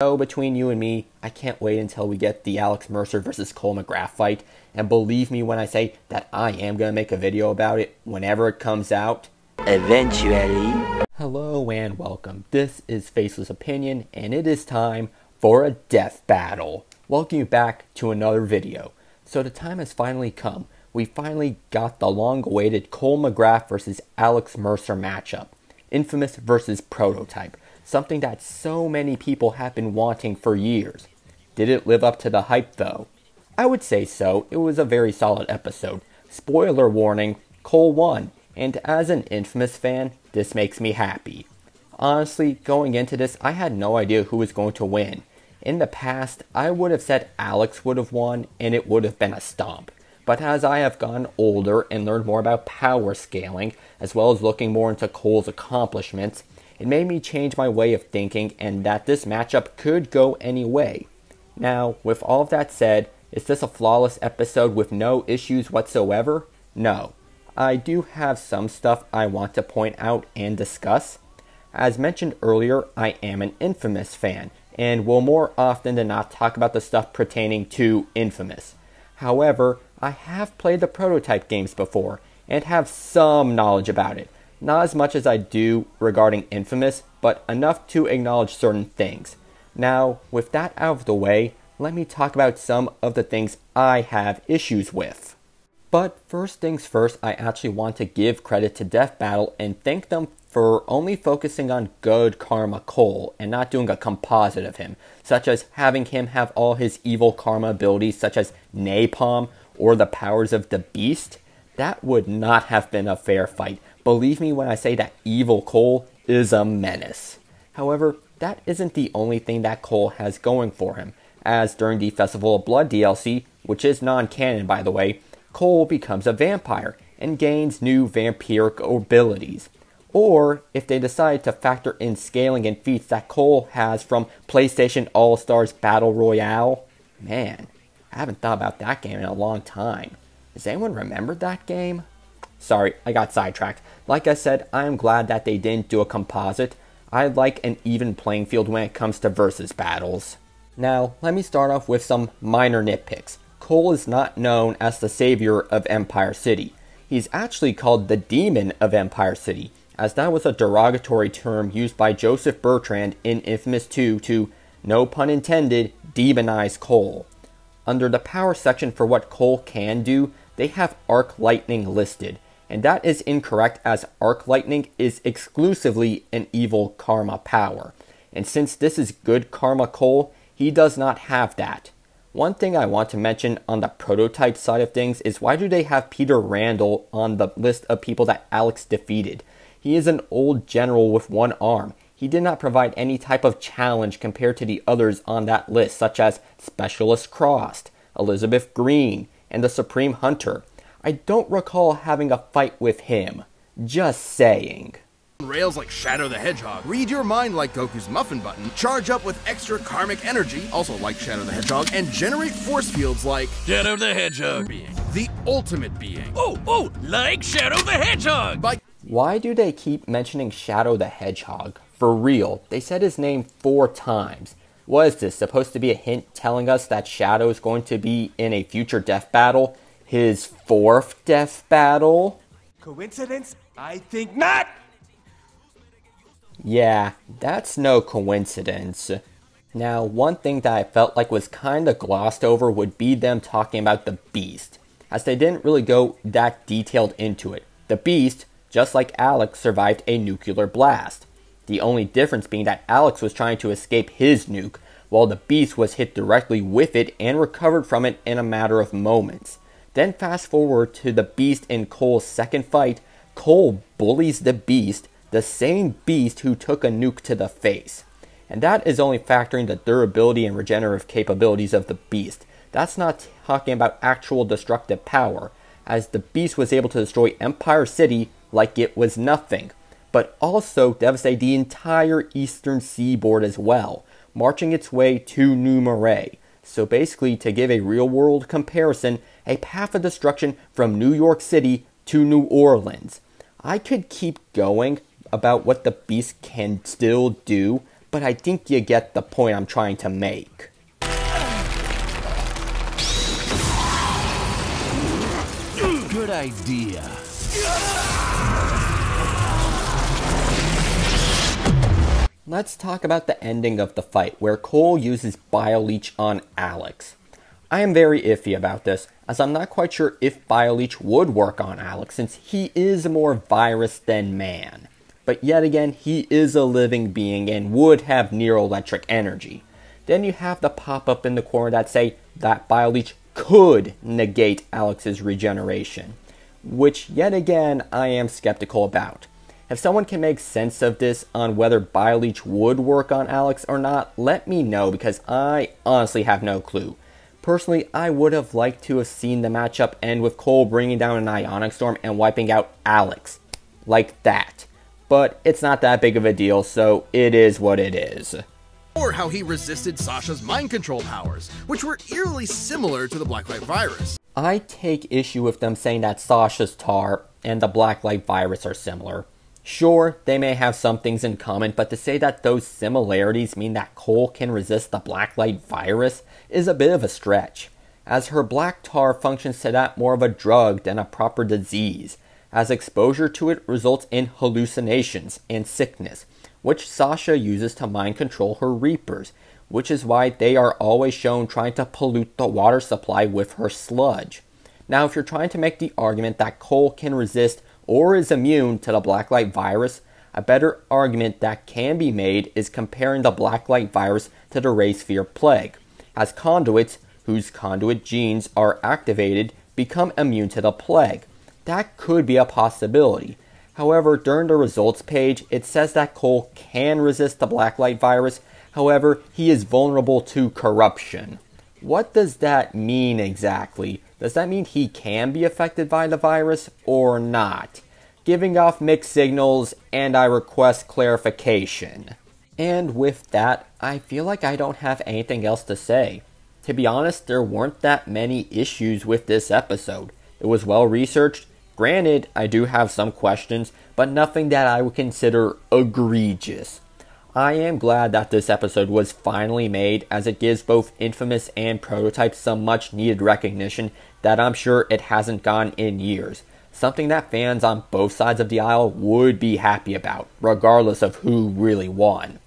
So between you and me, I can't wait until we get the Alex Mercer versus Cole MacGrath fight. And believe me when I say that I am going to make a video about it whenever it comes out. Eventually. Hello and welcome. This is Faceless Opinion and it is time for a death battle. Welcome you back to another video. So the time has finally come. We finally got the long-awaited Cole MacGrath versus Alex Mercer matchup. Infamous versus Prototype something that so many people have been wanting for years. Did it live up to the hype though? I would say so. It was a very solid episode. Spoiler warning, Cole won, and as an Infamous fan, this makes me happy. Honestly, going into this, I had no idea who was going to win. In the past, I would have said Alex would have won, and it would have been a stomp. But as I have gotten older and learned more about power scaling, as well as looking more into Cole's accomplishments, it made me change my way of thinking and that this matchup could go any way. Now, with all of that said, is this a flawless episode with no issues whatsoever? No. I do have some stuff I want to point out and discuss. As mentioned earlier, I am an Infamous fan and will more often than not talk about the stuff pertaining to Infamous. However, I have played the prototype games before and have some knowledge about it, not as much as I do regarding Infamous, but enough to acknowledge certain things. Now, with that out of the way, let me talk about some of the things I have issues with. But first things first, I actually want to give credit to Death Battle and thank them for only focusing on good Karma Cole and not doing a composite of him, such as having him have all his evil karma abilities, such as Napalm or the powers of the Beast. That would not have been a fair fight. Believe me when I say that Evil Cole is a menace. However, that isn't the only thing that Cole has going for him, as during the Festival of Blood DLC, which is non canon by the way, Cole becomes a vampire and gains new vampiric abilities. Or if they decide to factor in scaling and feats that Cole has from PlayStation All Stars Battle Royale, man, I haven't thought about that game in a long time. Does anyone remember that game? Sorry, I got sidetracked. Like I said, I am glad that they didn't do a composite. I like an even playing field when it comes to versus battles. Now, let me start off with some minor nitpicks. Cole is not known as the savior of Empire City. He's actually called the demon of Empire City, as that was a derogatory term used by Joseph Bertrand in Infamous 2 to, no pun intended, demonize Cole. Under the power section for what Cole can do, they have Arc Lightning listed, and that is incorrect as Arc Lightning is exclusively an evil karma power. And since this is good karma Cole, he does not have that. One thing I want to mention on the prototype side of things is why do they have Peter Randall on the list of people that Alex defeated? He is an old general with one arm. He did not provide any type of challenge compared to the others on that list, such as Specialist Crossed, Elizabeth Green, and the Supreme Hunter. I don't recall having a fight with him. Just saying. Rails like Shadow the Hedgehog. Read your mind like Goku's muffin button. Charge up with extra karmic energy, also like Shadow the Hedgehog, and generate force fields like Shadow the Hedgehog being the ultimate being. Oh, oh, like Shadow the Hedgehog. By Why do they keep mentioning Shadow the Hedgehog? For real, they said his name four times. What is this supposed to be a hint telling us that Shadow is going to be in a future death battle? His fourth death battle? Coincidence? I think not! Yeah, that's no coincidence. Now, one thing that I felt like was kinda glossed over would be them talking about the Beast, as they didn't really go that detailed into it. The Beast, just like Alex, survived a nuclear blast. The only difference being that Alex was trying to escape his nuke, while the Beast was hit directly with it and recovered from it in a matter of moments. Then fast forward to the Beast and Cole's second fight. Cole bullies the Beast, the same Beast who took a nuke to the face. And that is only factoring the durability and regenerative capabilities of the Beast. That's not talking about actual destructive power, as the Beast was able to destroy Empire City like it was nothing, but also devastate the entire eastern seaboard as well, marching its way to New Marais. So basically, to give a real world comparison, a path of destruction from New York City to New Orleans. I could keep going about what the beast can still do, but I think you get the point I'm trying to make. Good idea. Let's talk about the ending of the fight, where Cole uses Bioleech on Alex. I am very iffy about this, as I'm not quite sure if Bioleech would work on Alex, since he is more virus than man. But yet again, he is a living being and would have neuroelectric energy. Then you have the pop up in the corner that say that Bioleech could negate Alex's regeneration, which yet again I am skeptical about. If someone can make sense of this on whether Bioleech would work on Alex or not, let me know because I honestly have no clue. Personally, I would have liked to have seen the matchup end with Cole bringing down an Ionic Storm and wiping out Alex. Like that. But it's not that big of a deal, so it is what it is. Or how he resisted Sasha's mind control powers, which were eerily similar to the Blacklight virus. I take issue with them saying that Sasha's tar and the Blacklight virus are similar. Sure, they may have some things in common, but to say that those similarities mean that Cole can resist the Blacklight virus is a bit of a stretch, as her black tar functions to that more of a drug than a proper disease, as exposure to it results in hallucinations and sickness, which Sasha uses to mind control her Reapers, which is why they are always shown trying to pollute the water supply with her sludge. Now, if you're trying to make the argument that Cole can resist or is immune to the blacklight virus, a better argument that can be made is comparing the blacklight virus to the Ray Sphere plague, as conduits whose conduit genes are activated become immune to the plague. That could be a possibility. However, during the results page, it says that Cole can resist the blacklight virus, however, he is vulnerable to corruption. What does that mean exactly? Does that mean he can be affected by the virus or not? Giving off mixed signals, and I request clarification. And with that, I feel like I don't have anything else to say. To be honest, there weren't that many issues with this episode. It was well researched. Granted, I do have some questions, but nothing that I would consider egregious. I am glad that this episode was finally made as it gives both Infamous and Prototype some much needed recognition that I'm sure it hasn't gotten in years. Something that fans on both sides of the aisle would be happy about, regardless of who really won.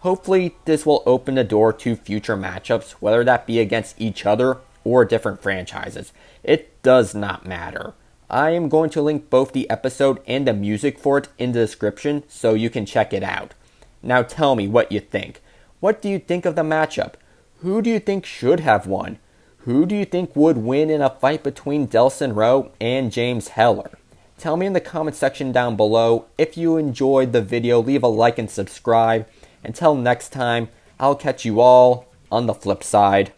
Hopefully, this will open the door to future matchups, whether that be against each other or different franchises. It does not matter. I am going to link both the episode and the music for it in the description so you can check it out. Now tell me what you think. What do you think of the matchup? Who do you think should have won? Who do you think would win in a fight between Delsin Rowe and James Heller? Tell me in the comment section down below. If you enjoyed the video, leave a like and subscribe. Until next time, I'll catch you all on the flip side.